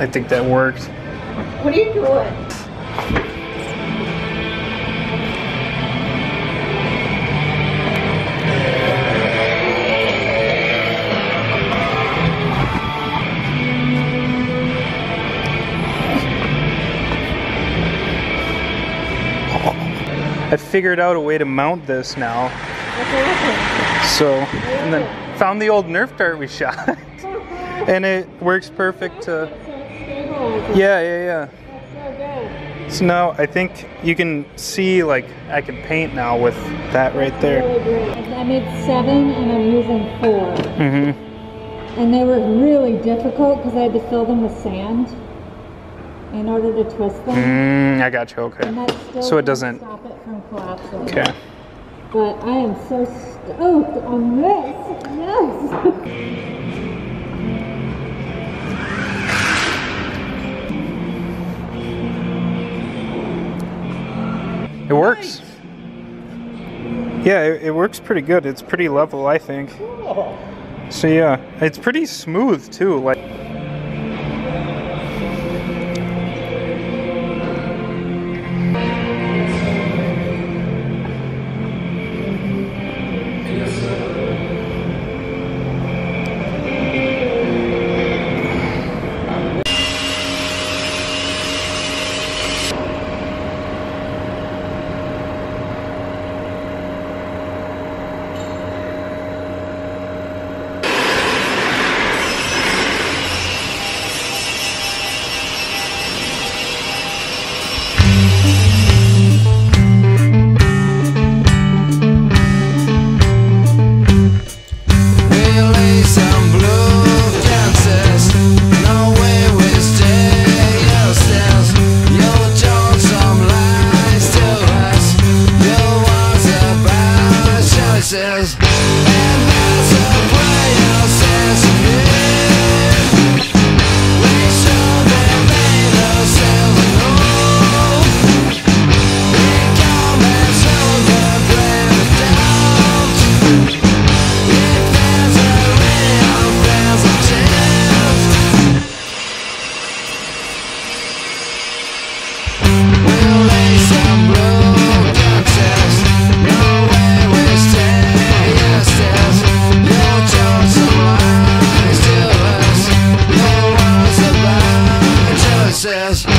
I think that worked. What are you doing? I figured out a way to mount this now. So, and then found the old Nerf dart we shot. and it works perfect to, yeah, yeah, yeah. That's so good. So now I think you can see like I can paint now with that right there. Really great. I made seven and I'm using four. Mm-hmm. And they were really difficult because I had to fill them with sand in order to twist them. Mm, I got you. And Okay. that still So it doesn't. stop it from collapsing. Okay. But I am so stoked on this. Yes. It works. Yeah, it, it works pretty good. It's pretty level, I think. So yeah, it's pretty smooth too. Like. says